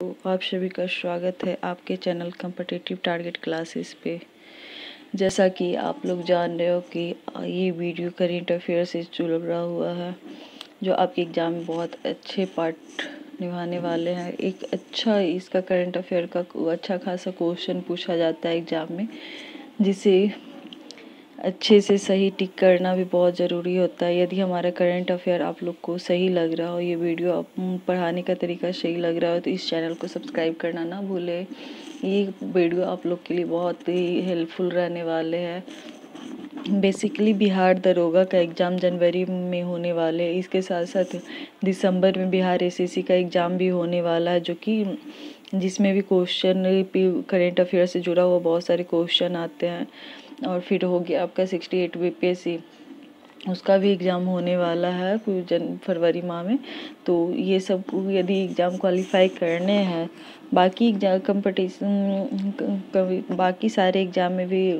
तो आप सभी का स्वागत है आपके चैनल कम्पटिटिव टारगेट क्लासेस पे। जैसा कि आप लोग जान रहे हो कि ये वीडियो करेंट अफेयर से जुड़ हुआ है, जो आपके एग्ज़ाम में बहुत अच्छे पार्ट निभाने वाले हैं। एक अच्छा इसका करंट अफेयर का अच्छा खासा क्वेश्चन पूछा जाता है एग्ज़ाम में, जिसे अच्छे से सही टिक करना भी बहुत ज़रूरी होता है। यदि हमारा करंट अफेयर आप लोग को सही लग रहा हो, ये वीडियो आप पढ़ाने का तरीका सही लग रहा हो तो इस चैनल को सब्सक्राइब करना ना भूलें। ये वीडियो आप लोग के लिए बहुत ही हेल्पफुल रहने वाले हैं। बेसिकली बिहार दरोगा का एग्ज़ाम जनवरी में होने वाले हैं। इसके साथ साथ दिसंबर में बिहार एसएससी का एग्ज़ाम भी होने वाला है, जो कि, जिसमें भी क्वेश्चन करेंट अफेयर से जुड़ा हुआ बहुत सारे क्वेश्चन आते हैं। और फिर हो गया आपका sixty eight B P S C उसका भी एग्ज़ाम होने वाला है जन, फरवरी माह में। तो ये सब यदि एग्ज़ाम क्वालिफाई करने हैं, बाकी एग्ज़ाम कंपटीशन बाकी सारे एग्ज़ाम में भी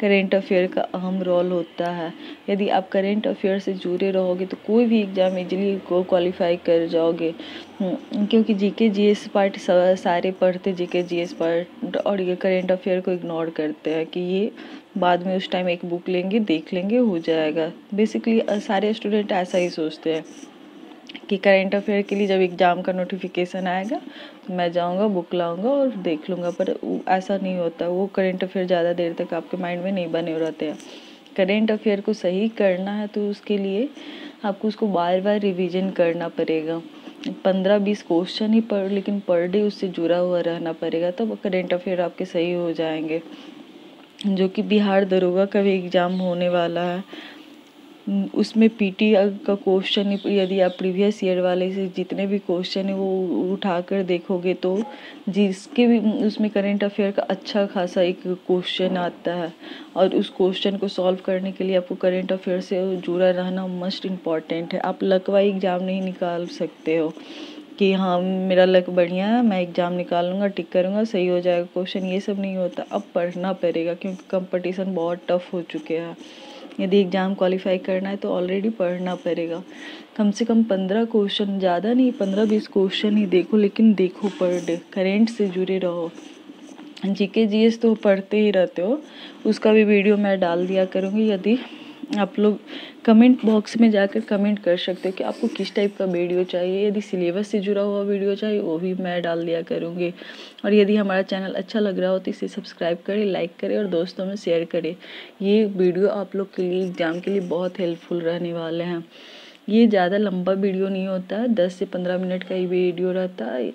करेंट अफेयर का अहम रोल होता है। यदि आप करेंट अफेयर से जुड़े रहोगे तो कोई भी एग्ज़ाम इजीली को क्वालिफाई कर जाओगे। हम्म, क्योंकि जीके जीएस पार्ट सारे पढ़ते जीके जीएस पार्ट और ये करेंट अफेयर को इग्नोर करते हैं कि ये बाद में उस टाइम एक बुक लेंगे देख लेंगे हो जाएगा। बेसिकली सारे स्टूडेंट ऐसा ही सोचते हैं। कि करेंट अफेयर के लिए जब एग्ज़ाम का नोटिफिकेशन आएगा तो मैं जाऊँगा बुक लाऊँगा और देख लूँगा। पर ऐसा नहीं होता। वो करेंट अफेयर ज़्यादा देर तक आपके माइंड में नहीं बने रहते हैं। करेंट अफेयर को सही करना है तो उसके लिए आपको उसको बार बार रिविज़न करना पड़ेगा। पंद्रह बीस क्वेश्चन ही पढ़, लेकिन पर डे उससे जुड़ा हुआ रहना पड़ेगा, तब तो करेंट अफेयर आपके सही हो जाएँगे। जो कि बिहार दरोगा का भी एग्ज़ाम होने वाला है। उसमें पीटी का क्वेश्चन यदि आप प्रीवियस ईयर वाले से जितने भी क्वेश्चन है, वो उठाकर देखोगे तो जिसके भी, उसमें करेंट अफेयर का अच्छा खासा एक क्वेश्चन आता है। और उस क्वेश्चन को सॉल्व करने के लिए आपको करेंट अफेयर से जुड़ा रहना मस्ट इंपॉर्टेंट है। आप लकवाई एग्ज़ाम नहीं निकाल सकते हो कि हाँ मेरा लक बढ़िया है, मैं एग्ज़ाम निकाल लूँगा टिक करूँगा, सही हो जाएगा क्वेश्चन ये सब नहीं होता। अब पढ़ना पड़ेगा, क्योंकि कंपटीशन बहुत टफ हो चुके हैं। यदि एग्ज़ाम क्वालिफाई करना है तो ऑलरेडी पढ़ना पड़ेगा। कम से कम पंद्रह क्वेश्चन ज़्यादा नहीं, पंद्रह बीस क्वेश्चन ही देखो, लेकिन देखो पर डे करेंट से जुड़े रहो। जी के जी एस तो पढ़ते ही रहते हो, उसका भी वीडियो मैं डाल दिया करूँगी यदि आप लोग कमेंट बॉक्स में जाकर कमेंट कर सकते हो कि आपको किस टाइप का वीडियो चाहिए। यदि सिलेबस से जुड़ा हुआ वीडियो चाहिए, वो भी मैं डाल दिया करूँगी। और यदि हमारा चैनल अच्छा लग रहा हो तो इसे सब्सक्राइब करें लाइक करें और दोस्तों में शेयर करें। ये वीडियो आप लोग के लिए एग्ज़ाम के लिए बहुत हेल्पफुल रहने वाले हैं। ये ज़्यादा लंबा वीडियो नहीं होता है दस से पंद्रह मिनट का ही वीडियो रहता है।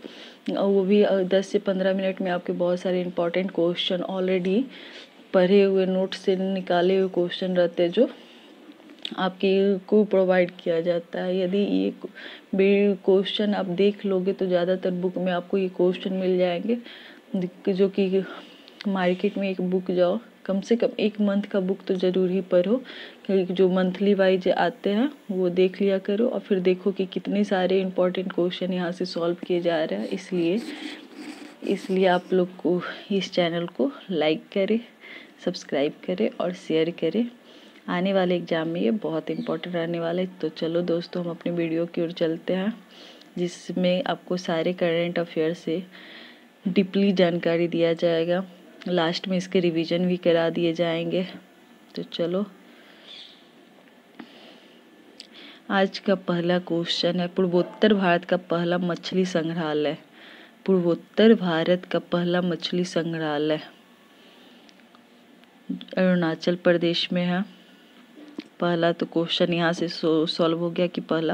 और वो भी, दस से पंद्रह मिनट में आपके बहुत सारे इंपॉर्टेंट क्वेश्चन ऑलरेडी पढ़े हुए नोट से निकाले हुए क्वेश्चन रहते हैं जो आपके को प्रोवाइड किया जाता है। यदि ये क्वेश्चन आप देख लोगे तो ज़्यादातर बुक में आपको ये क्वेश्चन मिल जाएँगे। जो कि मार्केट में एक बुक जाओ। कम से कम एक मंथ का बुक तो ज़रूर ही पढ़ो। क्योंकि जो मंथली वाइज आते हैं, वो देख लिया करो और फिर देखो कि कितने सारे इंपॉर्टेंट क्वेश्चन यहाँ से सॉल्व किए जा रहे हैं। इसलिए इसलिए आप लोग को इस चैनल को लाइक करें। सब्सक्राइब करें और शेयर करें। आने वाले एग्ज़ाम में ये बहुत इंपॉर्टेंट रहने वाला है। तो चलो दोस्तों, हम अपनी वीडियो की ओर चलते हैं, जिसमें आपको सारे करेंट अफेयर से डीपली जानकारी दिया जाएगा। लास्ट में इसके रिवीजन भी करा दिए जाएँगे। तो चलो। आज का पहला क्वेश्चन है, पूर्वोत्तर भारत का पहला मछली संग्रहालय। पूर्वोत्तर भारत का पहला मछली संग्रहालय। अरुणाचल प्रदेश में है। पहला तो क्वेश्चन यहाँ से सॉल्व हो गया कि पहला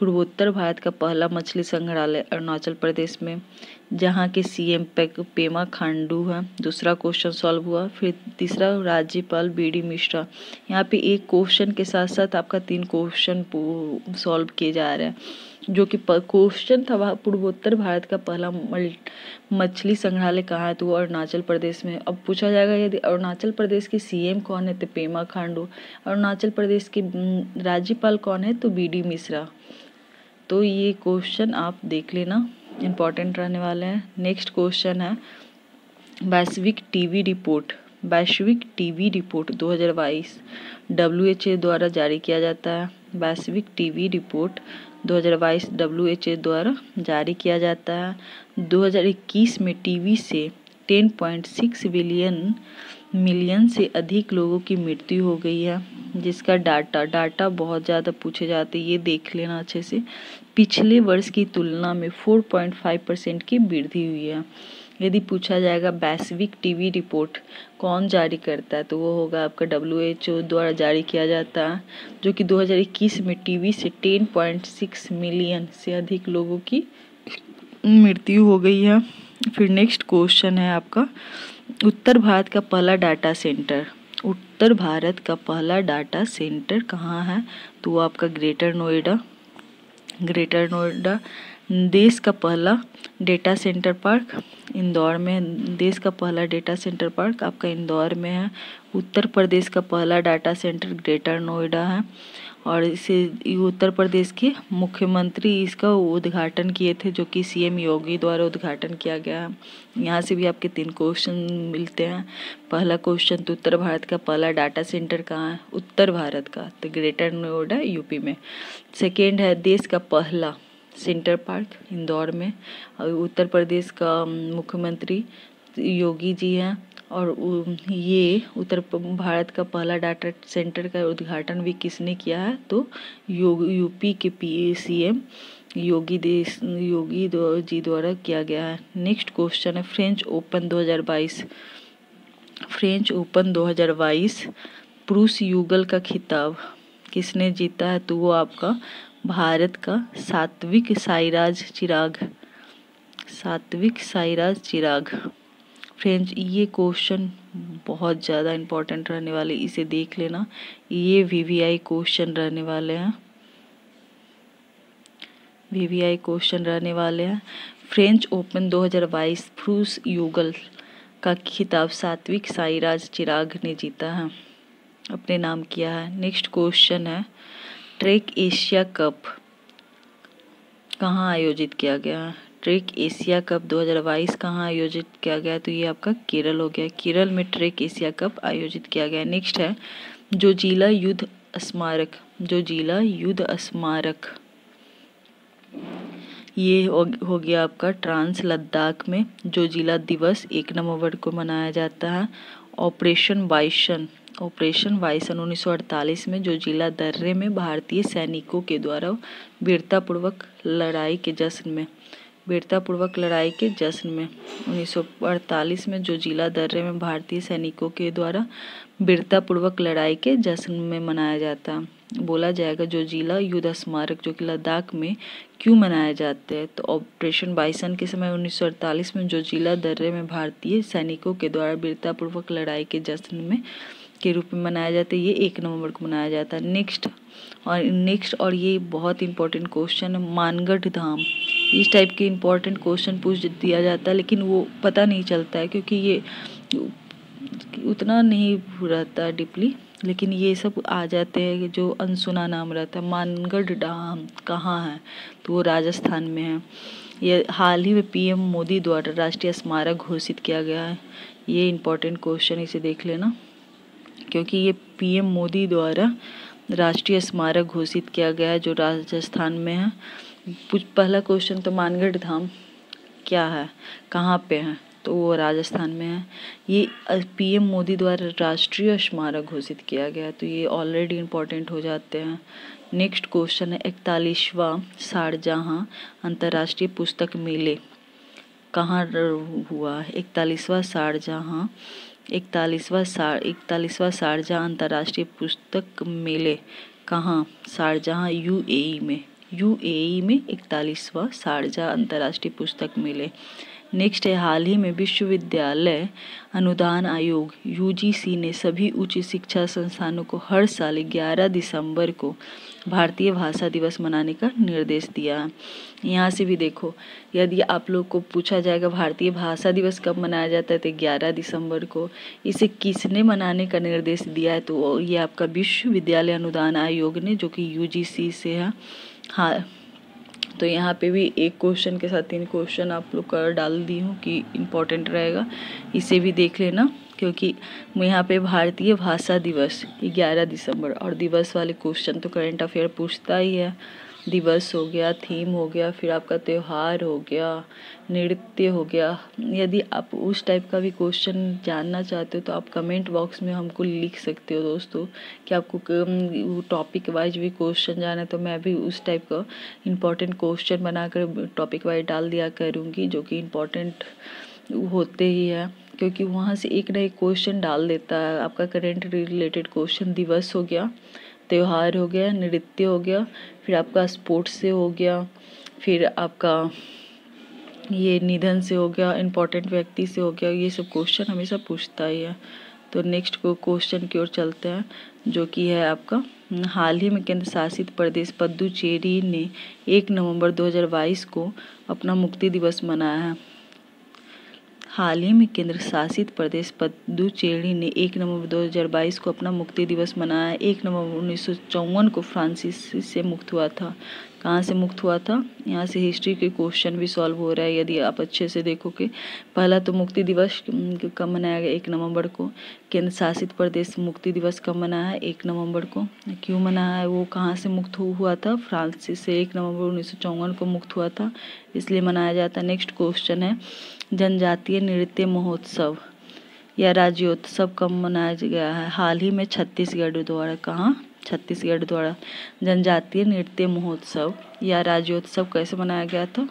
पूर्वोत्तर भारत का पहला मछली संग्रहालय अरुणाचल प्रदेश में, जहाँ के सी सीएम पेमा खांडू है। दूसरा क्वेश्चन सॉल्व हुआ, फिर तीसरा राज्यपाल बी डी मिश्रा। यहाँ पे एक क्वेश्चन के साथ साथ आपका तीन क्वेश्चन सॉल्व किए जा रहे हैं, जो कि क्वेश्चन था पूर्वोत्तर भारत का पहला मछली संग्रहालय कहाँ है तो वो अरुणाचल प्रदेश में अब पूछा जाएगा, यदि अरुणाचल प्रदेश के सीएम कौन है तो पेमा खांडू। अरुणाचल प्रदेश के राज्यपाल कौन है तो बी डी मिश्रा। तो ये क्वेश्चन आप देख लेना इंपॉर्टेंट रहने वाले हैं। नेक्स्ट क्वेश्चन है, वैश्विक टीवी रिपोर्ट वैश्विक टीवी रिपोर्ट 2022 डब्ल्यूएचए द्वारा जारी किया जाता है। वैश्विक टीवी रिपोर्ट 2022 डब्ल्यूएचए द्वारा जारी किया जाता है। 2021 में टीवी से 10.6 बिलियन मिलियन से अधिक लोगों की मृत्यु हो गई है, जिसका डाटा डाटा बहुत ज़्यादा पूछे जाते ये देख लेना अच्छे से। पिछले वर्ष की तुलना में 4.5 परसेंट की वृद्धि हुई है। यदि पूछा जाएगा वैश्विक टीवी रिपोर्ट कौन जारी करता है तो वो होगा आपका डब्ल्यू एच ओ द्वारा जारी किया जाता है, जो कि 2021 में टीवी से 10.6 मिलियन से अधिक लोगों की मृत्यु हो गई है। फिर नेक्स्ट क्वेश्चन है आपका। उत्तर भारत का पहला डाटा सेंटर उत्तर भारत का पहला डाटा सेंटर कहाँ है? तो आपका ग्रेटर नोएडा ग्रेटर नोएडा देश का पहला डेटा सेंटर पार्क इंदौर में देश का पहला डेटा सेंटर पार्क आपका इंदौर में है। उत्तर प्रदेश का पहला डाटा सेंटर ग्रेटर नोएडा है। और इसे उत्तर प्रदेश के मुख्यमंत्री इसका उद्घाटन किए थे, जो कि सीएम योगी द्वारा उद्घाटन किया गया है। यहाँ से भी आपके तीन क्वेश्चन मिलते हैं। पहला क्वेश्चन तो उत्तर भारत का पहला डाटा सेंटर कहाँ है? उत्तर भारत का तो ग्रेटर नोएडा यूपी में। सेकेंड है, देश का पहला सेंटर पार्क इंदौर में। और उत्तर प्रदेश का मुख्यमंत्री योगी जी हैं और ये उत्तर भारत का पहला डाटा सेंटर का उद्घाटन भी किसने किया है? तो योग यूपी के पी सी एम योगी देश योगी दो, जी द्वारा किया गया है। नेक्स्ट क्वेश्चन है फ्रेंच ओपन 2022 फ्रेंच ओपन 2022 पुरुष युगल का खिताब किसने जीता है? तो वो आपका भारत का सात्विक साईराज चिराग सात्विक साईराज चिराग। फ्रेंड्स, ये क्वेश्चन बहुत ज़्यादा इम्पोर्टेंट रहने वाले, इसे देख लेना। ये वीवीआई क्वेश्चन रहने वाले हैं। वीवीआई क्वेश्चन रहने वाले हैं। फ्रेंच ओपन 2022 फ्रूस यूगल का खिताब सात्विक साईराज चिराग ने जीता है। अपने नाम किया है। नेक्स्ट क्वेश्चन है। ट्रेक एशिया कप कहाँ आयोजित किया गया है? ट्रेक एशिया कप 2022 कहाँ आयोजित किया गया? तो ये आपका केरल हो गया। केरल में ट्रेक एशिया कप आयोजित किया गया। नेक्स्ट है जो जिला युद्ध स्मारक। जो जिला युद्ध स्मारक। ये हो गया आपका ट्रांस लद्दाख में। जो जिला दिवस एक नवंबर को मनाया जाता है। ऑपरेशन बाइशन ऑपरेशन वाइसन 1948 में जो जिला दर्रे में भारतीय सैनिकों के द्वारा वीरतापूर्वक लड़ाई के जश्न में वीरतापूर्वक लड़ाई के जश्न में। 1948 में जो जिला दर्रे में भारतीय सैनिकों के द्वारा वीरतापूर्वक लड़ाई के जश्न में मनाया जाता, बोला जाएगा जो जिला युद्ध स्मारक जो कि लद्दाख में क्यों मनाया जाते हैं तो ऑपरेशन बाइसन के समय 1948 में जो जिला दर्रे में भारतीय सैनिकों के द्वारा वीरतापूर्वक लड़ाई के जश्न में के रूप में मनाया जाता है, ये एक नवंबर को मनाया जाता है। नेक्स्ट, और नेक्स्ट, और ये बहुत इंपॉर्टेंट क्वेश्चन है, मानगढ़ धाम। इस टाइप के इम्पोर्टेंट क्वेश्चन पूछ दिया जाता है, लेकिन वो पता नहीं चलता है, क्योंकि ये उतना नहीं रहता डीपली लेकिन ये सब आ जाते हैं जो अनसुना नाम रहता है। मानगढ़ डैम कहाँ है? तो वो राजस्थान में है। ये हाल ही में पीएम मोदी द्वारा राष्ट्रीय स्मारक घोषित किया गया है। ये इम्पोर्टेंट क्वेश्चन इसे देख लेना, क्योंकि ये पीएम मोदी द्वारा राष्ट्रीय स्मारक घोषित किया गया है, जो राजस्थान में है। पहला क्वेश्चन तो मानगढ़ धाम क्या है? कहाँ पे है? तो वो राजस्थान में है। ये पीएम मोदी द्वारा राष्ट्रीय स्मारक घोषित किया गया तो ये ऑलरेडी इम्पोर्टेंट हो जाते हैं। नेक्स्ट क्वेश्चन है, इकतालीसवा शारजहाँ अंतर्राष्ट्रीय पुस्तक मेले कहाँ हुआ है? इकतालीसवा शारजहाँ इकतालीसवा सार इकतालीसवा शारजहाँ अंतर्राष्ट्रीय पुस्तक मेले कहाँ? शारजहाँ यूएई में। यूएई में इकतालीसवां शारजा अंतर्राष्ट्रीय पुस्तक मेले। नेक्स्ट है, हाल ही में विश्वविद्यालय अनुदान आयोग, यूजीसी ने सभी उच्च शिक्षा संस्थानों को हर साल 11 दिसंबर को भारतीय भाषा दिवस मनाने का निर्देश दिया। यहाँ से भी देखो, यदि आप लोग को पूछा जाएगा, भारतीय भाषा दिवस कब मनाया जाता है? तो ग्यारह दिसंबर को इसे किसने मनाने का निर्देश दिया है? तो ये आपका विश्वविद्यालय अनुदान आयोग ने, जो कि यूजीसी से है। हाँ। तो यहाँ पे भी एक क्वेश्चन के साथ तीन क्वेश्चन आप लोग का डाल दी हूँ कि इम्पोर्टेंट रहेगा। इसे भी देख लेना, क्योंकि यहाँ पे भारतीय भाषा दिवस, ग्यारह दिसंबर, और दिवस वाले क्वेश्चन तो करंट अफेयर पूछता ही है। दिवस हो गया थीम हो गया, फिर आपका त्यौहार हो गया, नृत्य हो गया। यदि आप उस टाइप का भी क्वेश्चन जानना चाहते हो तो आप कमेंट बॉक्स में हमको लिख सकते हो दोस्तों कि आपको टॉपिक वाइज भी क्वेश्चन जाना है तो मैं भी उस टाइप का इम्पोर्टेंट क्वेश्चन बनाकर टॉपिक वाइज डाल दिया करूँगी, जो कि इम्पोर्टेंट होते ही है। क्योंकि वहाँ से एक ना एक क्वेश्चन डाल देता है। आपका करेंट रिलेटेड क्वेश्चन दिवस हो गया। त्यौहार हो गया, नृत्य हो गया, फिर आपका स्पोर्ट्स से हो गया, फिर आपका ये निधन से हो गया, इम्पोर्टेंट व्यक्ति से हो गया, ये सब क्वेश्चन हमेशा पूछता ही है। तो नेक्स्ट को क्वेश्चन की ओर चलते हैं, जो कि है आपका। हाल ही में केंद्र शासित प्रदेश पद्दुचेरी ने एक नवंबर 2022 को अपना मुक्ति दिवस मनाया है। हाल ही में केंद्र शासित प्रदेश पदुचेरी ने एक नवंबर 2022 को अपना मुक्ति दिवस मनाया। एक नवंबर उन्नीस सौ चौवन को फ्रांसिस से मुक्त हुआ था। कहाँ से मुक्त हुआ था? यहाँ से हिस्ट्री के क्वेश्चन भी सॉल्व हो रहा है, यदि आप अच्छे से देखोगे। पहला तो मुक्ति दिवस कब मनाया गया? एक नवंबर को। केंद्र शासित प्रदेश मुक्ति दिवस कब मनाया है? एक नवंबर को। क्यों मनाया है? वो कहाँ से मुक्त हुआ था? फ्रांस से एक नवंबर उन्नीस सौ चौवन को मुक्त हुआ था। इसलिए मनाया जाता है। नेक्स्ट क्वेश्चन है, जनजातीय नृत्य महोत्सव या राज्योत्सव कब मनाया गया है? हाल ही में छत्तीसगढ़ द्वारा। कहाँ? छत्तीसगढ़ द्वारा जनजातीय नृत्य महोत्सव या राज्योत्सव कैसे मनाया गया था?